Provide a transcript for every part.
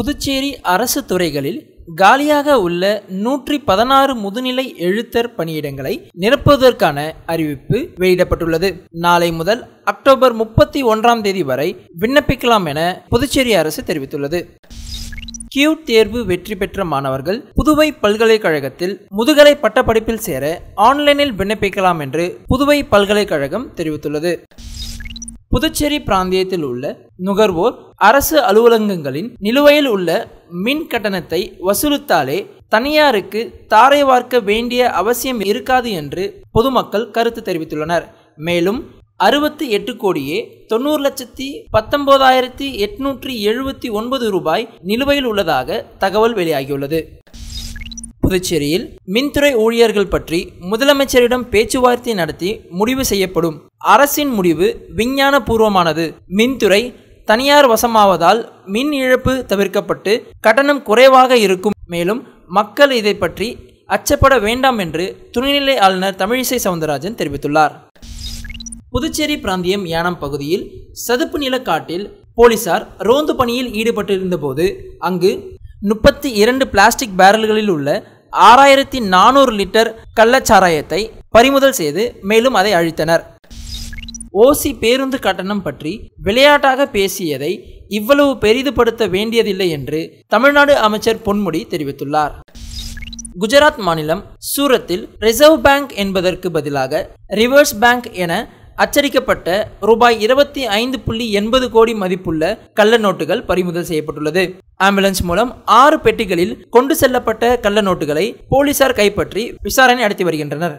புதுச்சேரி அரசு துறைகளில் காலியாக உள்ள நூற்றி பதினாறு முதுநிலை எழுத்தர் பணியிடங்களை நிரப்புவதற்கான அறிவிப்பு வெளியிடப்பட்டுள்ளது. நாளை முதல் அக்டோபர் முப்பத்தி ஒன்றாம் தேதி வரை விண்ணப்பிக்கலாம் என புதுச்சேரி அரசு தெரிவித்துள்ளது. கியூ தேர்வு வெற்றி பெற்ற மாணவர்கள் புதுவை பல்கலைக்கழகத்தில் முதுகலை பட்டப்படிப்பில் சேர ஆன்லைனில் விண்ணப்பிக்கலாம் என்று புதுவை பல்கலைக்கழகம் தெரிவித்துள்ளது. புதுச்சேரி பிராந்தியத்தில் உள்ள நுகர்வோர் அரசு அலுவலகங்களின் நிலுவையில் உள்ள மின் கட்டணத்தை வசூலித்தாலே தனியாருக்கு தாரை வார்க்க வேண்டிய அவசியம் இருக்காது என்று பொதுமக்கள் கருத்து தெரிவித்துள்ளனர். மேலும் அறுபத்தி எட்டு கோடியே தொண்ணூறு லட்சத்தி பத்தொன்பதாயிரத்தி எட்நூற்றி எழுபத்தி ஒன்பது ரூபாய் நிலுவையில் உள்ளதாக தகவல் வெளியாகியுள்ளது. புதுச்சேரியில் மின்துறை ஊழியர்கள் பற்றி முதலமைச்சரிடம் பேச்சுவார்த்தை நடத்தி முடிவு செய்யப்படும். அரசின் முடிவு விஞ்ஞான பூர்வமானது மின்துறை தனியார் வசமாவதால் மின் இழப்பு தவிர்க்கப்பட்டு கட்டணம் குறைவாக இருக்கும். மேலும் மக்கள் இதை பற்றி அச்சப்பட வேண்டாம் என்று துணைநிலை ஆளுநர் தமிழிசை சவுந்தரராஜன் தெரிவித்துள்ளார். புதுச்சேரி பிராந்தியம் யானம் பகுதியில் சதுப்பு நிலக்காட்டில் போலீசார் ரோந்து பணியில் ஈடுபட்டிருந்தபோது அங்கு முப்பத்தி இரண்டு பிளாஸ்டிக் பேரல்களில் உள்ள ஆறாயிரத்தி நானூறு லிட்டர் கள்ளச்சாராயத்தை பறிமுதல் செய்து மேலும் அதை அழித்தனர். ஓசி பேருந்து கட்டணம் பற்றி விளையாட்டாக பேசியதை இவ்வளவு பெரிதுபடுத்த வேண்டியதில்லை என்று தமிழ்நாடு அமைச்சர் பொன்முடி தெரிவித்துள்ளார். குஜராத் மாநிலம் சூரத்தில் ரிசர்வ் பேங்க் என்பதற்கு பதிலாக ரிவர்ஸ் பேங்க் என அச்சடிக்கப்பட்ட ரூபாய் இருபத்தி ஐந்து புள்ளி எண்பது கோடி மதிப்புள்ள கள்ள நோட்டுகள் பறிமுதல் செய்யப்பட்டுள்ளது. ஆம்புலன்ஸ் மூலம் ஆறு பெட்டிகளில் கொண்டு செல்லப்பட்ட கள்ள நோட்டுகளை போலீசார் கைப்பற்றி விசாரணை நடத்தி வருகின்றனர்.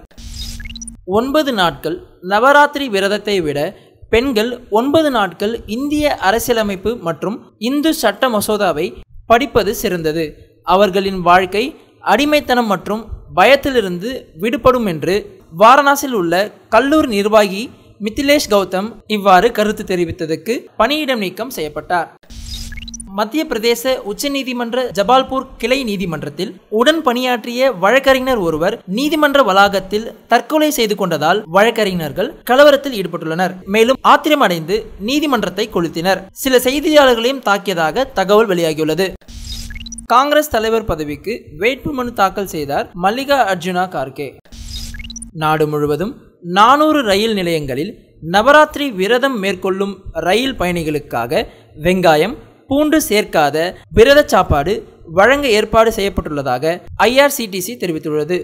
ஒன்பது நாட்கள் நவராத்திரி விரதத்தை விட பெண்கள் ஒன்பது நாட்கள் இந்திய அரசியலமைப்பு மற்றும் இந்து சட்ட மசோதாவை படிப்பது சிறந்தது. அவர்களின் வாழ்க்கை அடிமைத்தனம் மற்றும் பயத்திலிருந்து விடுபடும் என்று வாரணாசியில் உள்ள கல்லூரி நிர்வாகி மித்திலேஷ் கௌதம் இவ்வாறு கருத்து தெரிவித்ததற்கு பணியிடம் நீக்கம் செய்யப்பட்டார். மத்திய பிரதேச உச்சநீதிமன்ற ஜபால்பூர் கிளை நீதிமன்றத்தில் உடன் பணியாற்றிய வழக்கறிஞர் ஒருவர் நீதிமன்ற வளாகத்தில் தற்கொலை செய்து கொண்டதால் வழக்கறிஞர்கள் கலவரத்தில் ஈடுபட்டுள்ளனர். மேலும் ஆத்திரமடைந்து நீதிமன்றத்தை கொளுத்தினர். சில செய்தியாளர்களையும் தாக்கியதாக தகவல் வெளியாகியுள்ளது. காங்கிரஸ் தலைவர் பதவிக்கு வேட்புமனு தாக்கல் செய்தார் மல்லிகா அர்ஜுனா கார்கே. நாடு முழுவதும் நானூறு ரயில் நிலையங்களில் நவராத்திரி விரதம் மேற்கொள்ளும் ரயில் பயணிகளுக்காக வெங்காயம் பூண்டு சேர்க்காத பிரத சாப்பாடு வழங்க ஏற்பாடு செய்யப்பட்டுள்ளதாக ஐஆர்சிடிசி தெரிவித்துள்ளது.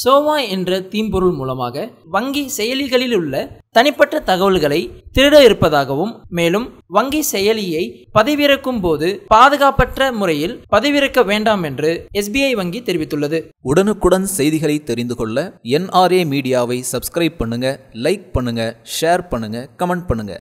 சோவா என்ற தீம்பொருள் மூலமாக வங்கி செயலிகளில் உள்ள தனிப்பட்ட தகவல்களை திருட இருப்பதாகவும் மேலும் வங்கி செயலியை பதிவிறக்கும் போது பாதுகாப்பற்ற முறையில் பதிவிறக்க வேண்டாம் என்று எஸ்பிஐ வங்கி தெரிவித்துள்ளது. உடனுக்குடன் செய்திகளை தெரிந்து கொள்ள என்ஆர்ஏ மீடியாவை சப்ஸ்கிரைப் பண்ணுங்க லைக் பண்ணுங்க ஷேர் பண்ணுங்க கமெண்ட் பண்ணுங்க.